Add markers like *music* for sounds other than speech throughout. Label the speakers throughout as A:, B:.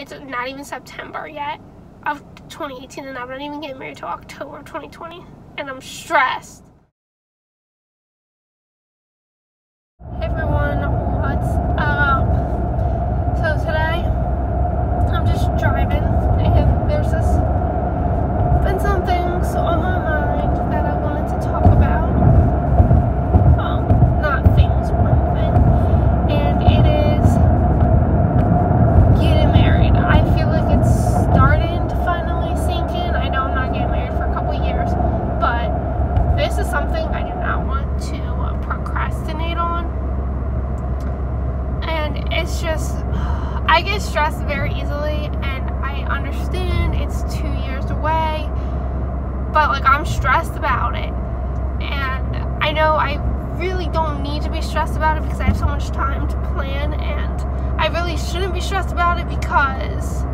A: it's not even September yet of 2018 and I'm not even getting married till October 2020 and I'm stressed. Hey everyone, what's up? So today I'm just driving and there's this been some things on my mind that I wanted to talk about. Um, not things, one thing. And it is getting married. I feel like it's starting to finally sink in. I know I'm not getting married for a couple years, but this is something I do not want to uh, procrastinate on. And just, I get stressed very easily, and I understand it's two years away, but like I'm stressed about it. And I know I really don't need to be stressed about it because I have so much time to plan, and I really shouldn't be stressed about it because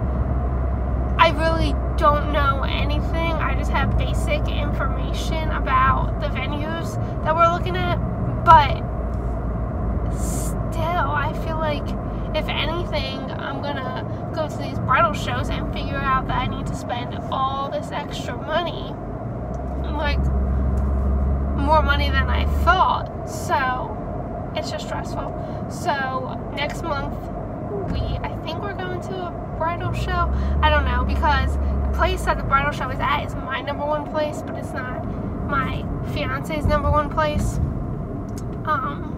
A: I really don't know anything. I just have basic information about the venues that we're looking at, but still, I feel like if anything, I'm gonna go to these bridal shows and figure out that I need to spend all this extra money. Like, more money than I thought. So, it's just stressful. So, next month, we, I think we're going to a bridal show. I don't know because the place that the bridal show is at is my number one place, but it's not my fiance's number one place. Um,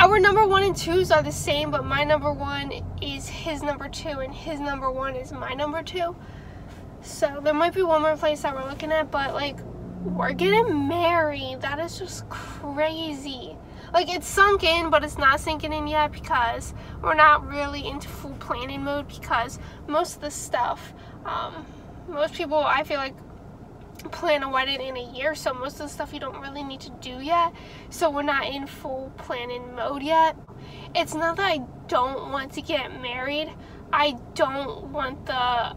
A: our number one and twos are the same, but my number one is his number two, and his number one is my number two. So there might be one more place that we're looking at, but like we're getting married. That is just crazy. Like it's sunk in, but it's not sinking in yet because we're not really into full planning mode because most of the stuff, um, most people I feel like plan a wedding in a year, so most of the stuff you don't really need to do yet. So we're not in full planning mode yet. It's not that I don't want to get married. I don't want the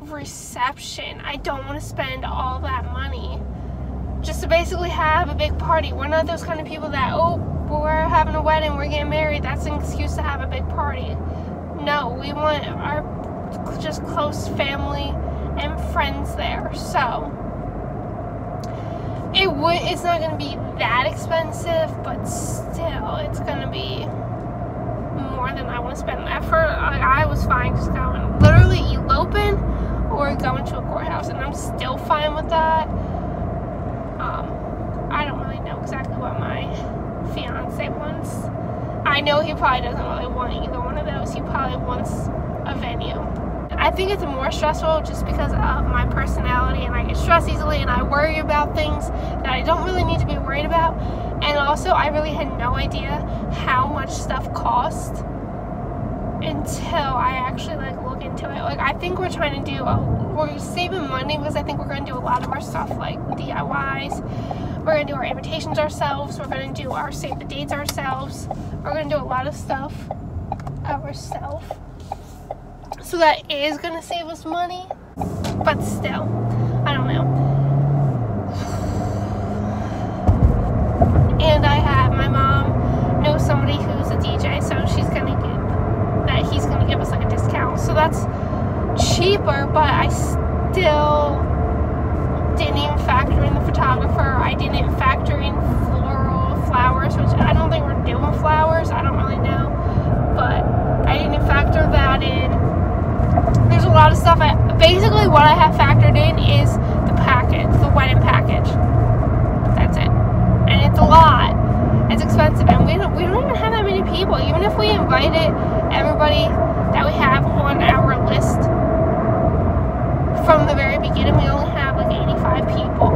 A: reception. I don't want to spend all that money just to basically have a big party. We're not those kind of people that, oh, we're having a wedding, we're getting married, that's an excuse to have a big party. No, we want our just close family and friends there. So it would it's not gonna be that expensive, but still it's gonna be more than I want to spend. Like, I was fine just going literally eloping or going to a courthouse, and I'm still fine with that. Um, I don't really know exactly what my fiance wants. I know he probably doesn't really want either one of those. He probably wants a venue. I think it's more stressful just because of my personality and I get stressed easily and I worry about things that I don't really need to be worried about. And also, I really had no idea how much stuff cost until I actually like look into it. Like I think we're trying to do a, we're saving money because I think we're going to do a lot of our stuff like DIYs. We're going to do our invitations ourselves. We're going to do our save the dates ourselves. We're going to do a lot of stuff ourselves. So that is to save us money. But still, I don't know. And I have my mom knows somebody who's a DJ, so she's to give that he's to give us like a discount. So that's cheaper, but I still didn't even factor in the photographer. I didn't factor in floral flowers, which I don't think we're doing flowers. I don't really know, but I didn't factor that in. There's a lot of stuff. I, basically, what I have factored in is the package, the wedding package. That's it, and it's a lot. It's expensive, and we don't we don't even have that many people. Even if we invited everybody that we have on our list from the very beginning, we only have like 85 people.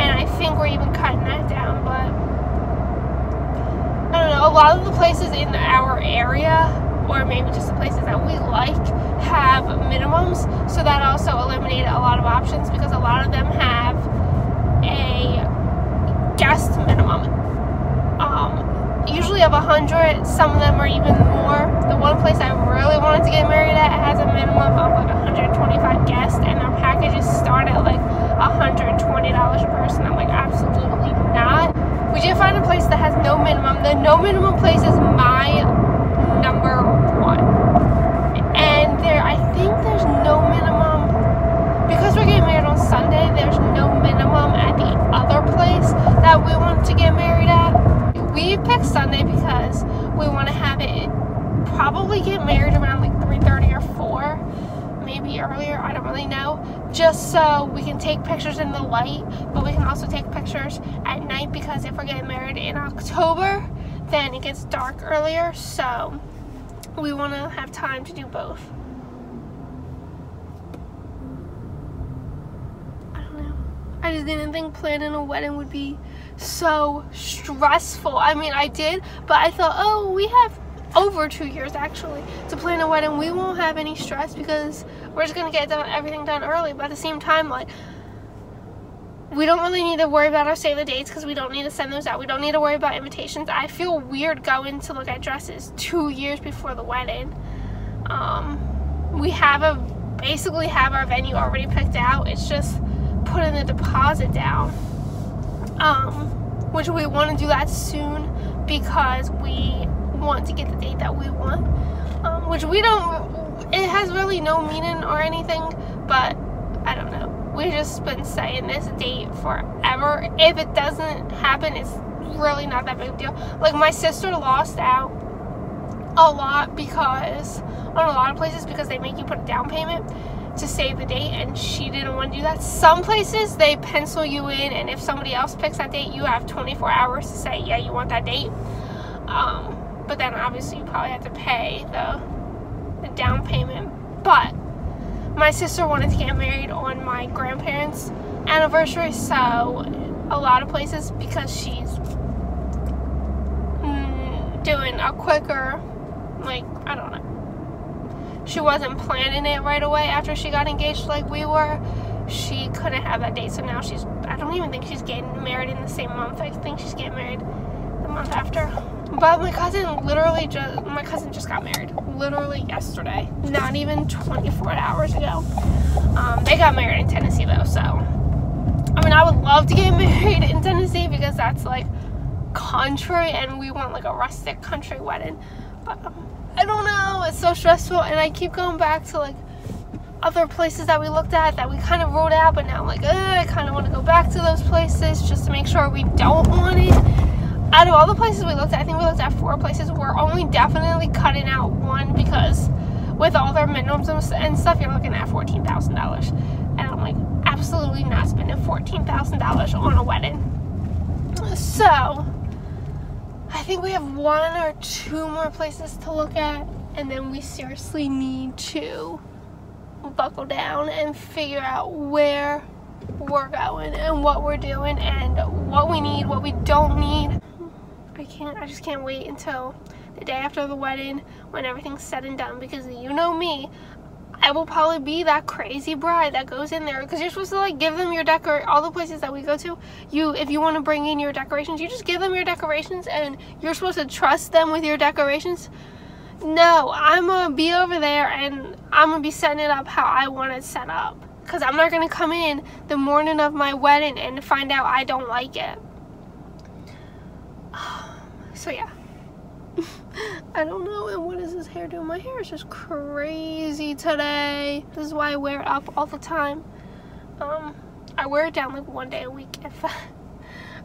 A: And I think we're even cutting that down, but I don't know. A lot of the places in our area, or maybe just the places that we like, have minimums. So that also eliminated a lot of options because a lot of them have a guest minimum. Um, usually of 100, some of them are even more. The one place I really wanted to get married at has a minimum of like 125 guests, and their packages start at like $120 a person. I'm like, absolutely not. We did find a place that has no minimum. The no minimum place is my and there, I think there's no minimum, because we're getting married on Sunday, there's no minimum at the other place that we want to get married at. We picked Sunday because we want to have it probably get married around like 3.30 or 4, maybe earlier, I don't really know, just so we can take pictures in the light, but we can also take pictures at night because if we're getting married in October, then it gets dark earlier, so we want to have time to do both i don't know i just didn't think planning a wedding would be so stressful. I mean, I did, but I thought, oh, we have over two years actually to plan a wedding. We won't have any stress because we're just gonna get done everything done early. But at the same time, like we don't really need to worry about our save the dates because we don't need to send those out. We don't need to worry about invitations. I feel weird going to look at dresses two years before the wedding. Um, we have a basically have our venue already picked out. It's just putting the deposit down um, which we want to do that soon because we want to get the date that we want, um, which we don't. It has really no meaning or anything, but. We've just been saying this date forever. If it doesn't happen, it's really not that big a deal. Like my sister lost out a lot because on a lot of places because they make you put a down payment to save the date and she didn't want to do that. Some places they pencil you in and if somebody else picks that date you have 24 hours to say yeah you want that date. Um, but then obviously you probably have to pay the, the down payment. But my sister wanted to get married on my grandparents anniversary so a lot of places because she's mm, doing a quicker like I don't know she wasn't planning it right away after she got engaged like we were. She couldn't have that date, so now she's, I don't even think she's getting married in the same month. I think she's getting married the month after. But my cousin literally just, my cousin just got married literally yesterday, not even 24 hours ago. Um, they got married in Tennessee though, so. I mean, I would love to get *laughs* married in Tennessee because that's like country and we want like a rustic country wedding. But um, I don't know. It's so stressful, and I keep going back to like other places that we looked at that we kind of wrote out, but now I'm like, I kind of want to go back to those places just to make sure we don't want it. Out of all the places we looked at, I think we looked at four places. We're only definitely cutting out one because with all their minimums and stuff, you're looking at fourteen thousand dollars, and I'm like, absolutely not spending fourteen thousand dollars on a wedding. So I think we have one or two more places to look at, and then we seriously need to buckle down and figure out where we're going and what we're doing and what we need, what we don't need. I can't, I just can't wait until the day after the wedding when everything's said and done because you know me, I will probably be that crazy bride that goes in there because you're supposed to like give them your decor all the places that we go to. You if you want to bring in your decorations you just give them your decorations and you're supposed to trust them with your decorations. No I'm gonna be over there and I'm gonna be setting it up how I want it set up because I'm not gonna come in the morning of my wedding and find out I don't like it so yeah *laughs* I don't know. And what is this hair doing? My hair is just crazy today. This is why I wear it up all the time. Um, I wear it down like one day a week. If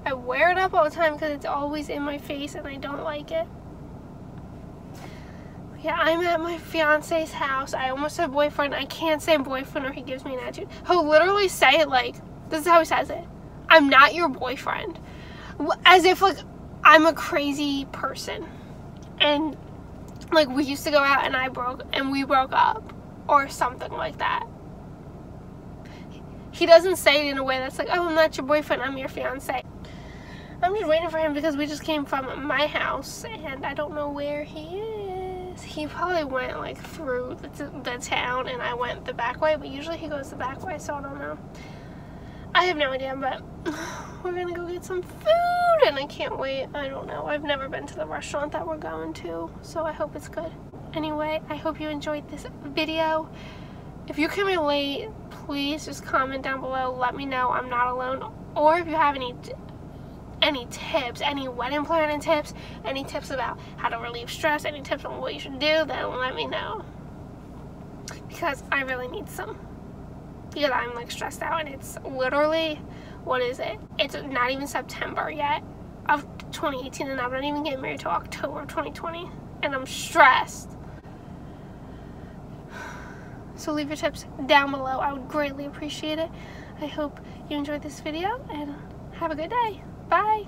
A: I *laughs* wear it up all the time because it's always in my face and I don't like it. Yeah, I'm at my fiance's house. I almost said boyfriend. I can't say boyfriend or he gives me an attitude. He'll literally say it like, this is how he says it. I'm not your boyfriend. As if like I'm a crazy person and like we used to go out and I broke and we broke up or something like that. He doesn't say it in a way that's like, oh, I'm not your boyfriend, I'm your fiance. I'm just waiting for him because we just came from my house and I don't know where he is. He probably went like through the, the town and I went the back way, but usually he goes the back way, so I don't know. I have no idea, but *sighs* we're gonna go get some food and I can't wait. I don't know. I've never been to the restaurant that we're going to, so I hope it's good. Anyway, I hope you enjoyed this video. If you can relate, please just comment down below. Let me know I'm not alone. Or if you have any any tips, any wedding planning tips, any tips about how to relieve stress, any tips on what you should do, then let me know. Because I really need some because I'm like stressed out and it's literally, what is it? It's not even September yet of 2018 and I'm not even getting married till October 2020 and I'm stressed. So leave your tips down below. I would greatly appreciate it. I hope you enjoyed this video and have a good day. Bye.